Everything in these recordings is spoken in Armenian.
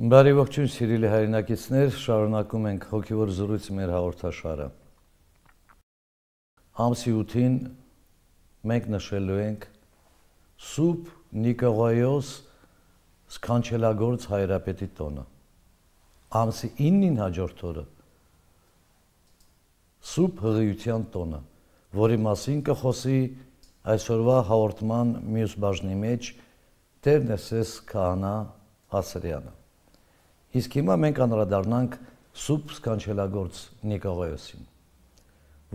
Բարի ողջույն սիրելի հայրենակիցներ, շարունակում ենք հոգևոր զրույց մեր հաղորդաշարը։ Ամսի 8-ին մենք նշելու ենք Սուրբ Նիկողայոս Սքանչելագործ հայրապետի տոնը։ Ամսի 9-ին հաջորդ օրը Սուրբ Հղիության տոնը, որի մասին կխոսի այսօրվա հաղորդման մյուս բաժնի մեջ Տերնեսես քահանա Ասրյանը։ Իսկ հիմա մենք անդրադառնանք Սուրբ Սքանչելագործ Նիկողայոսին,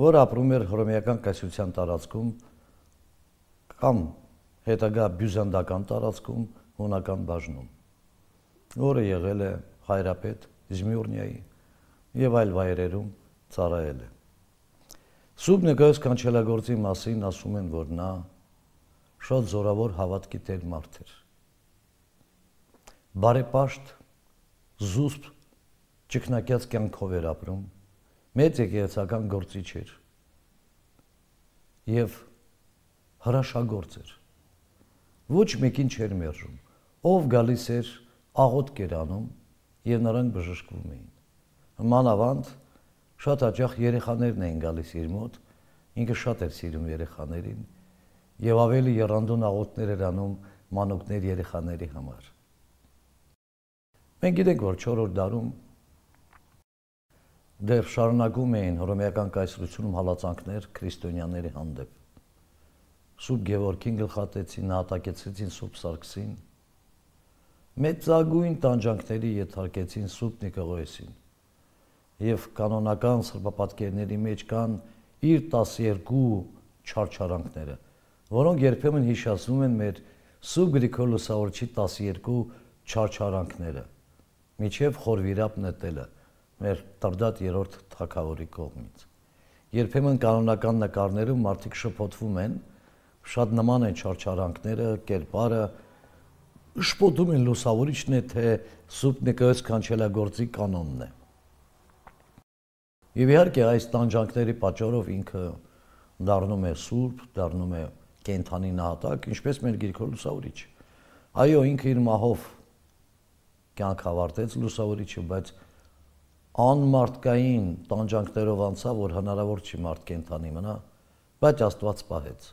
որ ապրում էր հռոմեական կայսրության տարածքում կամ հետագա բյուզանդական տարածքում հունական բաժնում, որը եղել է հայրապետ Զմյուրնիայի եւ այլ վայրերում ծառայել է։ Սուրբ Նիկողայոս Կանչելագործի մասին ասում են, որ նա շատ զորավոր հավատքի տեր մարդ էր։ Բարեպաշտ զուսպ ճկնակյաց կյանքով էր ապրում, մեծ եկեղեցական գործիչ էր եւ հրաշագործ էր։ Ոչ մեկին չէր մերժում։ Ով գալիս էր, աղոտ էր անում եւ նրանք բժշկվում էին։ Մանավանդ շատ հաճախ երեխաներն էին գալիս իր մոտ, ինքը շատ էր սիրում երեխաներին եւ ավելի երանդուն աղոթներ էր անում մանուկներ երեխաների համար։ Մենք գիտենք, որ 4-րդ դարում դեռ շարունակում էին հռոմեական կայսրությունում հալածանքներ քրիստոնյաների հանդեպ։ Սուրբ Գևորգին գլխատեցին, նահատակեցրեցին Սուրբ Սարգսին։ Մեծագույն տանջանքների ենթարկեցին Սուրբ Նիկողոսին։ Եվ կանոնական սրբապատկերների մեջ կան իր 12 չարչարանքները, որոնք երբեմն հիշացնում են մեր Սուրբ Գրիգոր Լուսավորչի 12 չարչարանքները միջև խորվիրապ նետելը մեր Տրդատ երրորդ թակավորի կողմից։ Երբեմն կանոնական նկարներում մարդիկ շփոթվում են, շատ նման են չարչարանքները, կերպարը, շփոթում են լուսավորիչն է, թե սուպ նկարած կանչելագործի կանոնն է։ Եվ իհարկե այս տանջանքների պատճառով ինքը դառնում է սուրբ, դառնում է կենթանի նահատակ, ինչպես մեր Գրիգոր Լուսավորիչ։ Այո, ինքը իր մահով կյանք ավարտեց լուսավորիչը, բայց անմարտկային տանջանքներով անցավ, որ հնարավոր չի մարդ կենթանի մնա, բայց Աստված պահեց։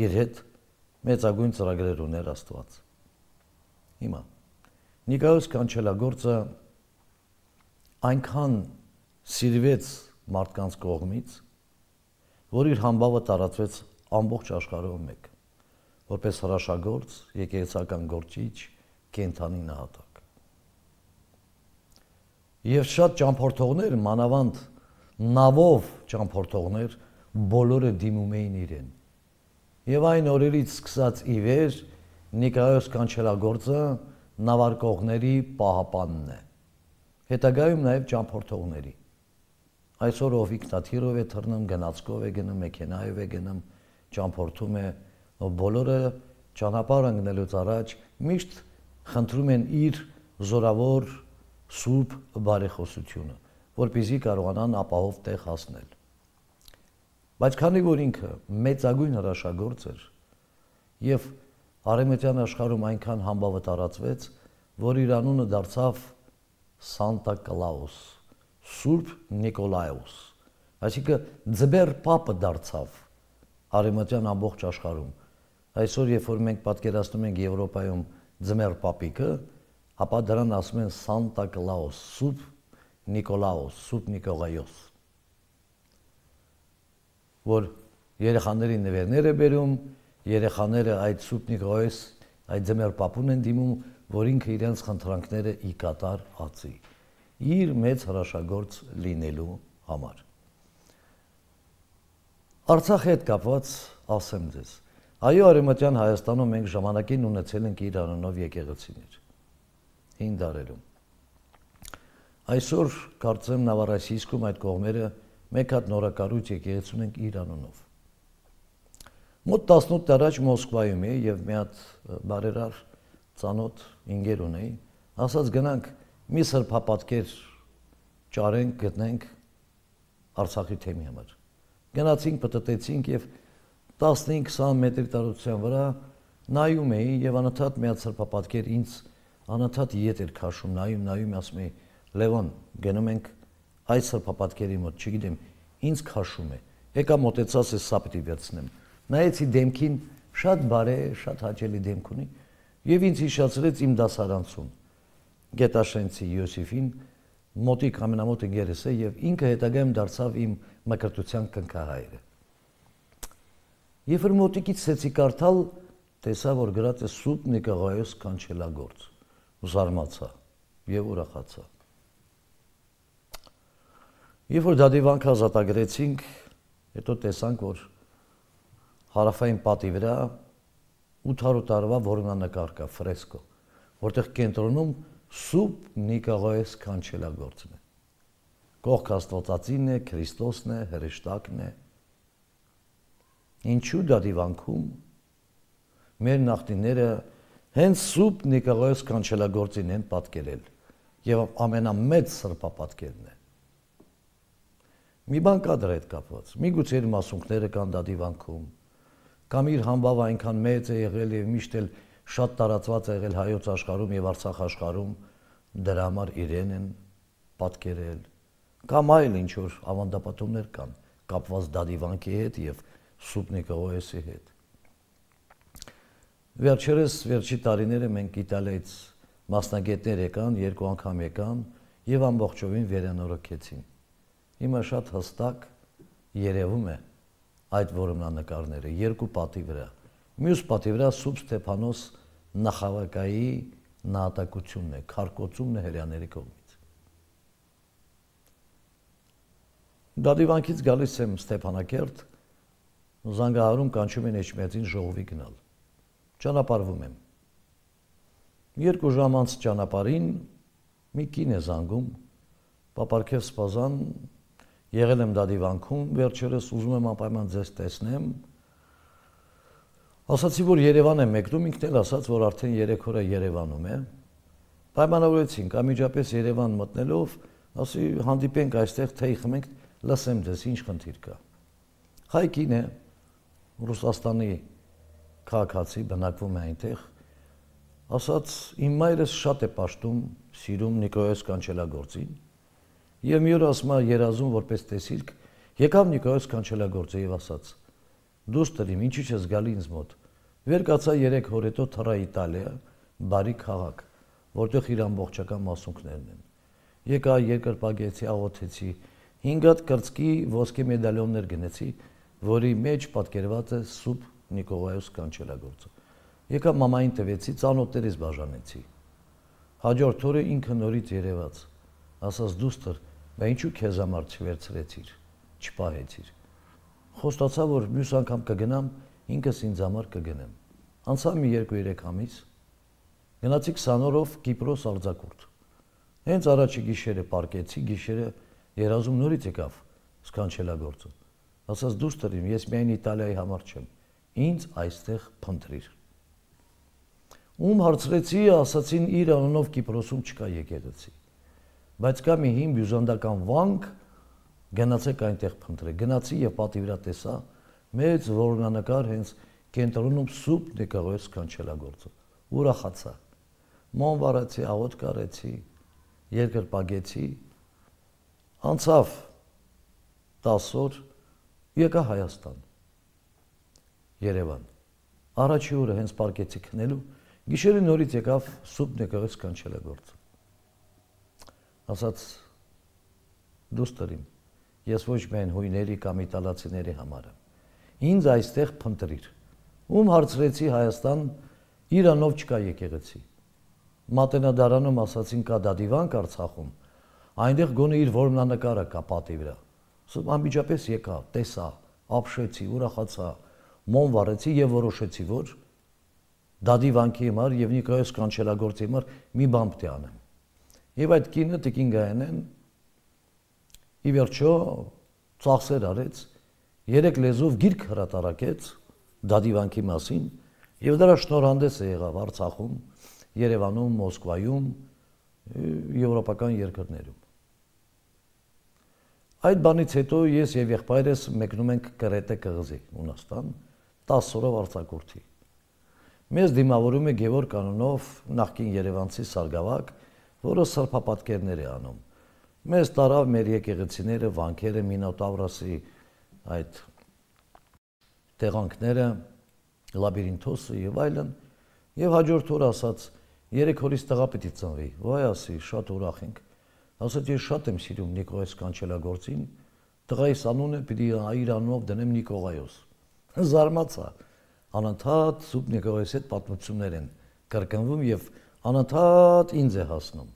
Իր հետ մեծագույն ծրագրեր ուներ Աստված։ Հիմա Նիկայոս Կանչելագործը այնքան սիրվեց մարդկանց կողմից, որ իր համբավը տարածվեց ամբողջ աշխարհով մեկ, որպես հրաշագործ, եկեղեցական գործիչ, կենթանի նահատակ։ Եվ շատ ճամփորդողներ, մանավանդ նավով ճամփորդողներ բոլորը դիմում էին իրեն։ Եվ այն օրերից սկսած ի վեր Նիկայոս Կանչելագործը նավարկողների պահապանն է։ Հետագայում նաև ճամփորդողների։ Այսօր ով ինքնաթիռով է թռնում, գնացքով է գնում, մեքենայով է գնում, ճամփորդում է, բոլորը ճանապարհ ընկնելուց առաջ միշտ խնդրում են իր զորավոր սուրբ բարեխոսությունը, որպեսզի կարողանան ապահով տեղ հասնել։ Բայց քանի որ ինքը մեծագույն հրաշագործ էր եւ արեմետյան աշխարհում այնքան համբավը տարածվեց, որ իր անունը դարձավ Սանտա Կլաուս, Սուրբ Նիկոլայոս, այսինքն ձբեր պապը դարձավ արեմտյան ամբողջ աշխարհում։ Այսօր երբ որ մենք պատկերացնում ենք Եվրոպայում ձմեր պապիկը, ապա դրան ասում են Սանտա Կլաուս, Սուրբ Նիկոլաուս, Սուրբ Նիկողայոս։ Որ երեխաների նվերներ է բերում, երեխաները այդ Սուրբ Նիկողայոս, այդ ձմեր պապուն են դիմում, որ ինքը իրենց խնդրանքները ի կատար ածի իր մեծ հրաշագործ լինելու համար։ Արցախի հետ կապված ասեմ ձեզ։ Այո, Արեմտյան Հայաստանում մենք ժամանակին ունեցել ենք իր անունով եկեղեցիներ հին դարերում։ Այսօր կարծեմ Նավարասիիսկում այդ կողմերը մեկ հատ նորակառույց եկեղեցի ունենք իր անունով։ Մոտ 18 տարի առաջ Մոսկվայում էի եւ մի հատ բարերար ծանոթ ինգեր ունեի, ասած գնանք մի սրբապատկեր ճարենք, գտնենք Արցախի թեմի համար։ Գնացինք, պտտեցինք եւ 15-20 մետրի տարածության վրա նայում էի եւ անընդհատ մի հատ սրբապատկեր ինձ անընդհատ իդ էր քաշում, նայում, նայում, ասում էի, Լևոն, գնում ենք այս սրբապատկերի մոտ, չգիտեմ, ինձ քաշում է։ Եկա մոտեցած է սա պիտի վերցնեմ։ Նայեցի դեմքին, շատ բարե, շատ հաճելի դեմք ունի, եւ ինձ հիշացրեց իմ դասարանցուն։ Գետաշենցի Յոսիֆին մոտիկ ամենամոտ ընկերս է եւ ինքը հետագայում դարձավ իմ մկրտության կնքահայրը։ Երբ որ մոտիկից ցեցի կարդալ, տեսա որ գրած է Սուտ Նիկողայոս կանչելագործ։ Զարմացա եւ ուրախացա։ Երբ որ դադիվանք ազատագրեցինք, հետո տեսանք, որ հարավային պատի վրա 800 տարվա որմնանկար կա, ֆրեսկո, որտեղ կենտրոնում սուպ Նիկողոես կանչելագործն է։ Կողք Աստվածածինն է, Քրիստոսն է, հրեշտակն է։ Ինչու դադիվանքում մեր նախնիները հենց սուպ Նիկողոես կանչելագործին են պատկերել եւ ամենամեծ սրբապատկերն է Մի բան կա դրա հետ կապված։ Միգուցե իր մասունքները կան դա դիվանքում։ Կամ իր համբավը այնքան մեծ է եղել եւ միշտ էլ շատ տարածված է եղել հայոց աշխարհում եւ Արցախ աշխարհում դրա համար իրեն են պատկերել։ Կամ այլ ինչ որ ավանդապատումներ կան կապված դադիվանքի հետ եւ Սուպնիկը OS-ի հետ։ Վերջերս վերջի տարիները մենք Իտալիայից մասնագետներ եկան, երկու անգամ եկան եւ ամբողջովին վերանորոգեցին։ Հիմա շատ հստակ երևում է այդ որմնանկարները երկու պատի վրա։ Մյուս պատի վրա Սուրբ Ստեփանոս նախավակայի նահատակությունն է, քարկոծումն է հрьяաների կողմից։ Դադիվանքից գալիս եմ Ստեփանակերտ, զանգահարում կանչում են Էջմիածին ժողովի գնալ։ Ճանապարհվում եմ։ Երկու ժամ անց ճանապարհին մի կին է զանգում, Պապարքև Սպազան եղել եմ դա դիվանքում, վերջերս ուզում եմ անպայման ձեզ տեսնեմ։ Ասացի, որ Երևան եմ մեկնում, ինքն էլ ասաց, որ արդեն 3 օր է Երևանում է։ Պայմանավորեցինք, ամիջապես Երևան մտնելով, ասի հանդիպենք այստեղ, թեյ խմենք, լսեմ ձեզ, ինչ խնդիր կա։ Հայկին է Ռուսաստանի քաղաքացի, բնակվում է այնտեղ։ Ասաց, իմ մայրս շատ է պաշտում, սիրում Նիկոյոս Կանչելագործին Եվ մի օր է երազում որպես տեսիլք, եկավ Նիկոյոս Կանչելագործը եւ ասաց. Դուս տրիմ, ինչի՞ չես գալի ինձ մոտ։ Վեր կացա 3 օր հետո թռա Իտալիա, բարի քաղաք, որտեղ իր ամբողջական մասունքներն են։ Եկա երկրպագեցի, աղոթեցի, 5 հատ կրծքի ոսկե մեդալյոններ գնեցի, որի մեջ պատկերված է Սուբ Նիկողայոս Կանչելագործը։ Եկա մամային տվեցի, ծանոթներից բաժանեցի։ Հաջորդ օրը ինքը նորից երևաց։ Ասաց դուստր, Բա ինչու քեզ համար չվերցրեցիր, չպահեցիր։ Խոստացա, որ մյուս անգամ կգնամ, ինքս ինձ համար կգնեմ։ Անցավ մի 2-3 ամիս։ Գնացի 20 օրով Կիպրոս արձակուրդ։ Հենց առաջի գիշերը պարկեցի, գիշերը երազում նորից եկավ սկանչելագործը։ Ասաց դուս տրիմ, ես միայն Իտալիայի համար չեմ։ Ինձ այստեղ փնտրիր։ Ում հարցրեցի, ասացին իր անունով Կիպրոսում չկա եկեղեցի բայց կա մի հին բյուզանդական վանք, գնացեք այնտեղ փնտրեք։ Գնացի եւ պատի վրա տեսա մեծ որոնանկար հենց կենտրոնում սուպ դեկաղոյս կանչելագործը։ Ուրախացա։ Մոն վարեցի, աղոտ կարեցի, երկրպագեցի։ Անցավ 10 օր եկա Հայաստան։ Երևան։ Առաջի օրը հենց պարկեցի քնելու, գիշերը նորից եկավ սուպ դեկաղոյս կանչելագործը ասաց դուստերին ես ոչ միայն հույների կամ իտալացիների համար եմ ինձ այստեղ փնտրիր ում հարցրեցի հայաստան իրանով չկա եկեղեցի մատենադարանում ասացին կա դադիվանք արցախում այնտեղ գոնե իր որմնանկարը կա պատի վրա ասում անմիջապես եկա տեսա ապշեցի ուրախացա մոն վարեցի եւ որոշեցի որ դադիվանքի համար եւ նիկոյոս կանչելագործի համար մի բան պետք է անեմ Եվ այդ կինը տիկին Գայանեն ի վերջո ծախսեր արեց, երեք լեզով գիրք հրատարակեց դադիվանքի մասին եւ դրա շնորհանդեսը եղավ Արցախում, Երևանում, Մոսկվայում, եվրոպական երկրներում։ Այդ բանից հետո ես եւ եղբայրս մեկնում ենք Կրետե կղզի, Հունաստան, 10 օրով արձակուրդի։ Մեզ դիմավորում է Գևորգ կանոնով նախկին Երևանցի Սարգսակ, որը սրբապատկերներ է անում։ Մեզ տարավ մեր եկեղեցիները, վանքերը, Մինոտավրոսի այդ տեղանքները, լաբիրինթոսը եւ այլն, եւ հաջորդ օր ասաց երեք օրից տղա պիտի ծնվի։ Ոայ ասի, շատ ուրախ ենք։ Ասաց ես շատ եմ սիրում Նիկողայս Կանչելագործին, տղայիս անունը պիտի իր անունով դնեմ Նիկողայոս։ Զարմացա։ Անընդհատ Սուբ Նիկողայոս հետ պատմություններ են կրկնվում եւ անընդհատ ինձ է հասնում։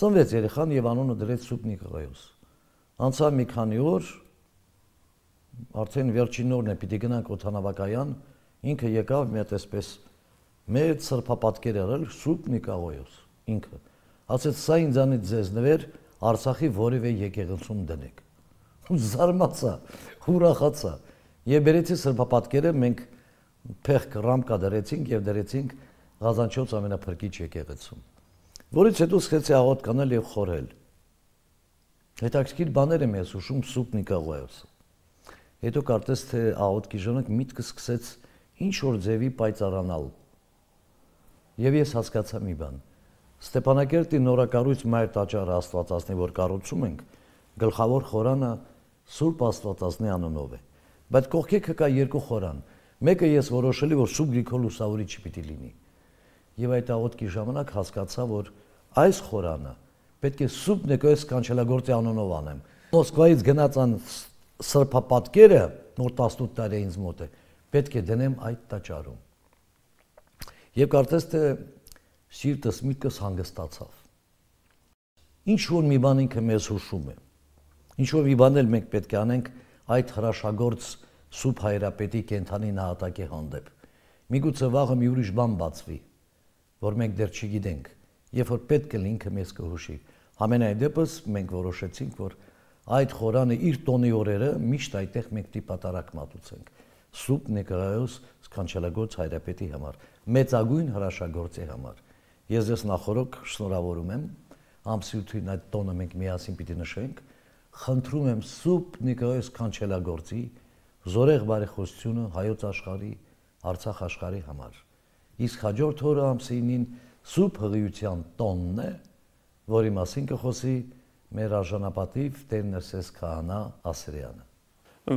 Ծնվեց երեխան եւ անունը դրեց Սուբ Նիկողայոս։ Անցավ մի քանի օր, արդեն վերջին օրն է պիտի գնանք օթանավակայան, ինքը եկավ մի հատ էսպես մեծ սրբապատկեր արել Սուրբ Նիկողոյոս ինքը ասեց սա ինձանից ձեզ նվեր Արցախի որևէ եկեղեցում դնեք ու զարմացա ուրախացա եւ բերեցի սրբապատկերը մենք փեղք ռամկա դրեցինք եւ դրեցինք Ղազանչոց ամենափրկիչ եկեղեցում որից հետո սկսեցի աղոտ կանել եւ խորել հետաքրքիր բաներ եմ ես ուշում Սուրբ Նիկողոյոսը հետո կարծես թե աղոտ կիժանակ միտքը սկսեց ինչ որ ձևի պայծառանալ Եվ ես հասկացա մի բան։ Ստեփանակերտի նորակառույց մայր տաճարը Աստվածածնի, որ կառուցում ենք, գլխավոր խորանը Սուրբ Աստվածածնի անունով է։ Բայց կողքեքը կա երկու խորան։ Մեկը ես որոշելի, որ Սուրբ Գրիգոր Լուսավորիչի պիտի լինի։ Եվ այդ աղոթքի ժամանակ հասկացա, որ այս խորանը պետք է Սուրբ Նիկոյոս Կանչելագործի անունով անեմ։ Մոսկվայից գնաց ան սրբապատկերը, որ 18 տարի ինձ մոտ է, պետք է դնեմ այդ տաճարում։ Եվ կարծես թե սիրտս միտքս հանգստացավ։ Ինչ որ մի բան ինքը մեզ հուշում է։ Ինչ որ մի բան էլ մենք պետք է անենք այդ հրաշագործ սուբ հայրապետի կենթանի նահատակի հանդեպ։ Միգուցե վաղը մի ուրիշ բան բացվի, որ մենք դեռ չգիտենք, երբ որ պետք է ինքը մեզ կհուշի։ Ամենայն դեպս մենք որոշեցինք, որ այդ խորանը իր տոնի օրերը միշտ այդտեղ մենք դիպատարակ մատուցենք։ Սուբ Նիկարայոս Սքանչելագործ հայրապետի համար մեծագույն հրաշագործի համար։ Ես ես նախորոք շնորհավորում եմ ամսյութին այդ տոնը մենք միասին պիտի նշենք։ Խնդրում եմ Սուրբ Նիկոյոս Կանչելագործի զորեղ բարեխոսությունը հայոց աշխարհի, Արցախ աշխարհի համար։ Իսկ հաջորդ օրը ամսինին Սուրբ հղիության տոնն է, որի մասին կխոսի մեր արժանապատիվ Տեր Ներսես Քահանա Ասրյանը։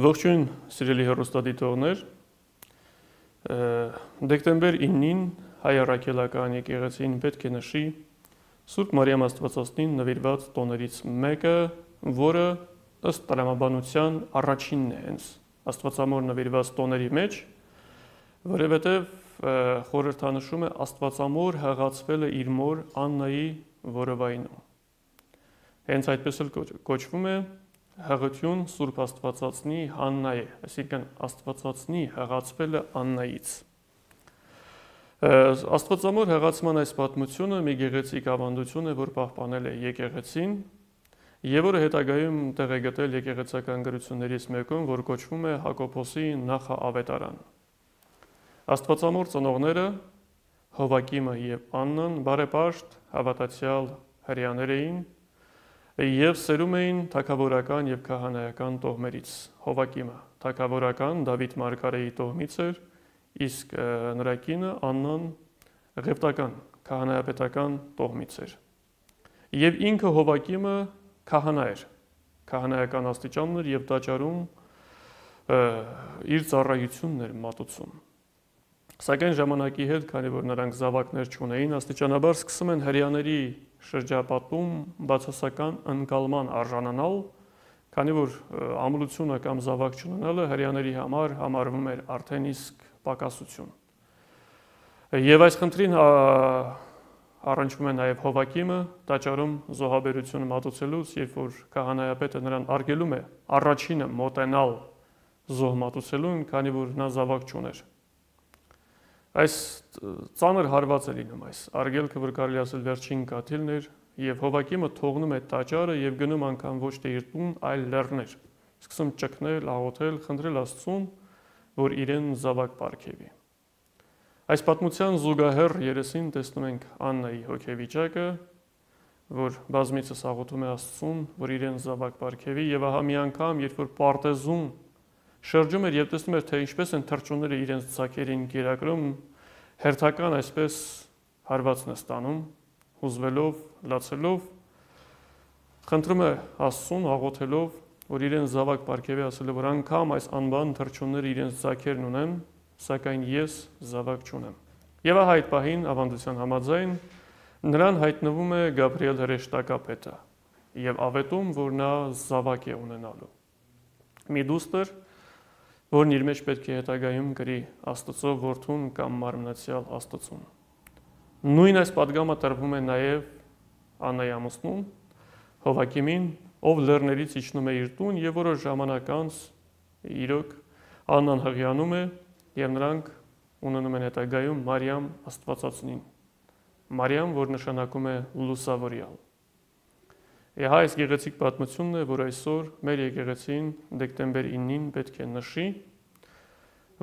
Ողջույն, սիրելի հեռուստադիտողներ, դեկտեմբեր 9-ին հայ առաքելական եկեղեցին պետք է նշի Սուրբ Մարիամ Աստվածածնին նվիրված տոներից մեկը, որը ըստ տրամաբանության առաջինն է հենց Աստվածամոր նվիրված տոների մեջ, որովհետև խորհրդանշում է Աստվածամոր հղացվելը իր մոր Աննայի որովայնում։ Հենց այդպես էլ կոչվում է հղություն Սուրբ Աստվածածնի Հաննա է, այսինքն Աստվածածնի հղացվելը Աննայից։ Աստվածամոր հղացման այս պատմությունը մի գեղեցիկ ավանդություն է, որ պահպանել է եկեղեցին եւ որը հետագայում տեղ է գտել եկեղեցական գրություններից մեկում, որ կոչվում է Հակոբոսի նախաավետարան։ Աստվածամոր ծնողները Հովակիմը եւ Աննան բարեպաշտ հավատացյալ հрьяաներ էին եւ սերում էին թակավորական եւ քահանայական տոհմերից։ Հովակիմը թակավորական Դավիթ Մարգարեի տոհմից էր, իսկ նրա կինը Աննան ղևտական քահանայապետական տոհմից էր։ Եվ ինքը Հովակիմը քահանա էր քահանայական աստիճանն էր եւ դաճարում իր ծառայությունն էր մատուցում սակայն ժամանակի հետ քանի որ նրանք զավակներ չունեին աստիճանաբար սկսում են հрьяաների շրջապատում բացասական ընկալման արժանանալ քանի որ ամրությունը կամ զավակ չունենալը հрьяաների համար համարվում էր արդեն իսկ պակասություն եւ այս խնդրին առնչվում է նաև Հովակիմը տաճարում զոհաբերությունը մատուցելուց, երբ որ քահանայապետը նրան արգելում է առաջինը մոտենալ զոհ մատուցելուն, քանի որ նա զավակ չուներ։ Այս ծանր հարված է լինում այս արգելքը, որ կարելի ասել վերջին կաթիլն էր, եւ Հովակիմը թողնում է տաճարը եւ գնում անգամ ոչ թե իր տուն, այլ լեռներ։ Սկսում ճկնել, աղոթել, խնդրել Աստծուն, որ իրեն զավակ ապարգևի։ Այս պատմության զուգահեռ երեսին տեսնում ենք Աննայի հոգեվիճակը, որ բազմիցս աղոթում է Աստծուն, որ իրեն զավակ ապարգևի եւ ահա մի անգամ, երբ որ պարտեզում շրջում էր եւ տեսնում էր թե ինչպես են թրջունները իրենց ցակերին գերակրում հերթական այսպես հարվածն է ստանում, հուզվելով, լացելով, խնդրում է Աստծուն աղոթելով, որ իրեն զավակ ապարգևի ասելով, որ անգամ այս անբան թրջունները իրենց ցակերն ունեն, սակայն ես զավակ չունեմ։ Եվ ահա այդ պահին ավանդության համաձայն նրան հայտնվում է Գաբրիել հրեշտակապետը եւ ավետում, որ նա զավակ է ունենալու։ Մի դուստր, որն իր մեջ պետք է հետագայում գրի Աստծո որդուն կամ մարմնացյալ Աստծուն։ Նույն այս падգամը տրվում է նաև Անայամուսնում Հովակիմին, ով լեռներից իջնում է իր տուն եւ որոշ ժամանակ անց իրոք Աննան հղյանում է եւ նրանք ունենում են հետագայում Մարիամ Աստվածածնին։ Մարիամ, որ նշանակում է լուսավորյալ։ Եհա այս գեղեցիկ պատմությունն է, որ այսօր մեր եկեղեցին դեկտեմբեր 9-ին պետք է նշի,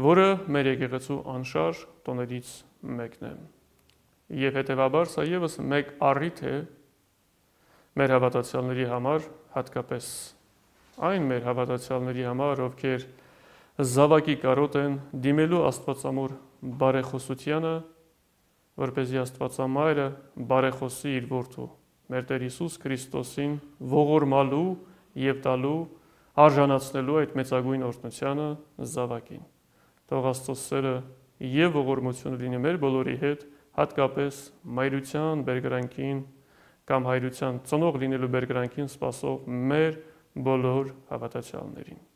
որը մեր եկեղեցու անշարժ տոներից մեկն է։ Եվ հետևաբար սա եւս մեկ առիթ է մեր հավատացյալների համար, հատկապես այն մեր հավատացյալների համար, ովքեր զավակի կարոտ են դիմելու Աստվածամոր բարեխոսությանը, որ เป զի Աստվածամայրը բարեխոսի իր որդու մեր Տեր Հիսուս Քրիստոսին ողորմալու եւ տալու արժանացնելու այդ մեծագույն օրհնությանը զավակին։ Թող Աստծո սերը եւ ողորմությունը լինի մեր բոլորի հետ, հատկապես մայրության բերգրանքին կամ հայրության ծնող լինելու բերգրանքին սпасող մեր բոլոր հավատացյալներին։